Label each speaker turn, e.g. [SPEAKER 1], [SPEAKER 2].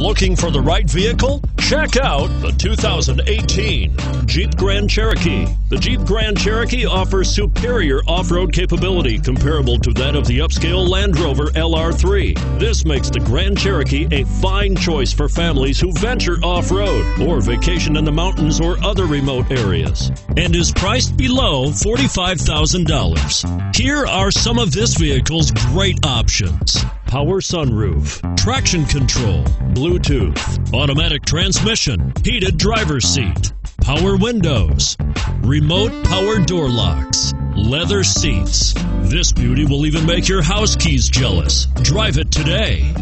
[SPEAKER 1] Looking for the right vehicle? Check out the 2018 Jeep Grand Cherokee. The Jeep Grand Cherokee offers superior off road capability comparable to that of the upscale Land Rover LR3. This makes the Grand Cherokee a fine choice for families who venture off road or vacation in the mountains or other remote areas and is priced below $45,000. Here are some of this vehicle's great options power sunroof, traction control, Bluetooth, automatic transmission, heated driver's seat, power windows, remote power door locks, leather seats. This beauty will even make your house keys jealous. Drive it today.